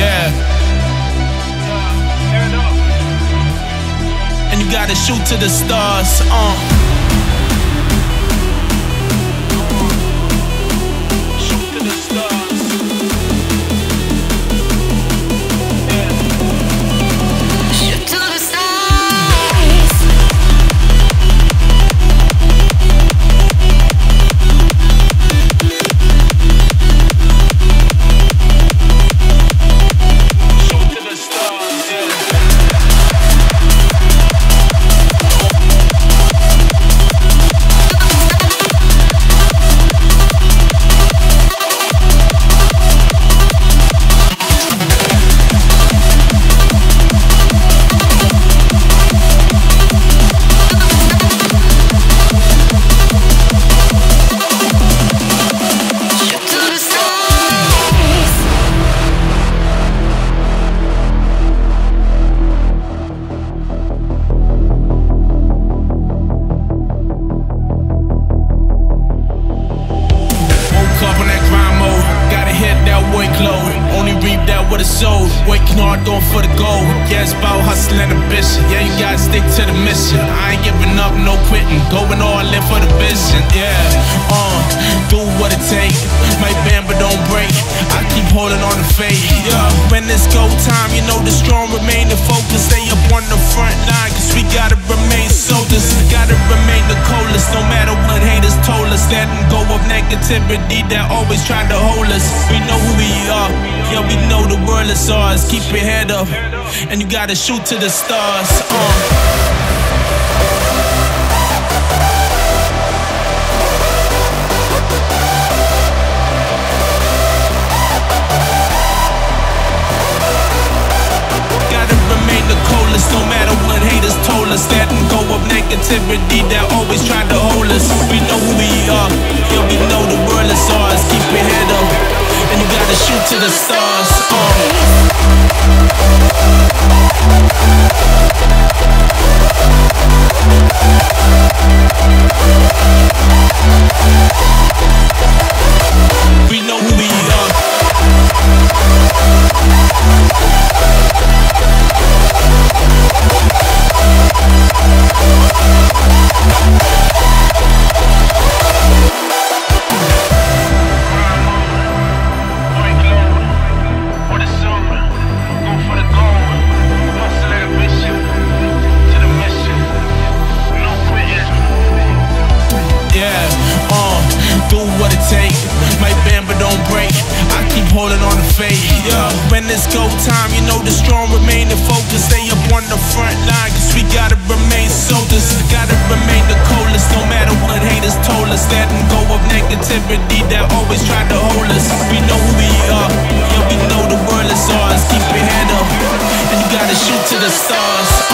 Yeah. And you gotta shoot to the stars, uh. Going for the goal. Yeah, it's about hustle and ambition. Yeah, you gotta stick to the mission. I ain't giving up, no quitting. Going all in for the vision. Yeah, uh, do what it takes. My bend but don't break. I keep holding on to faith. Yeah, when it's go time, you know the strong remain the focus. Stay up on the front line, cause we gotta remain soldiers. Us. Letting go of negativity that always tried to hold us. We know who we are, yeah, we know the world is ours. Keep your head up, and you gotta shoot to the stars. Uh. Of that always tried to hold us. We know who we are, yeah, we know the world is ours. Keep your head up, and you gotta shoot to the stars. go time, you know the strong remain the focus. Stay up on the front line, cause we gotta remain soldiers. Gotta remain the coldest, no matter what haters told us. Letting go of negativity that always try to hold us. We know who we are, yeah, we know the world is ours. Keep your head up, and you gotta shoot to the stars.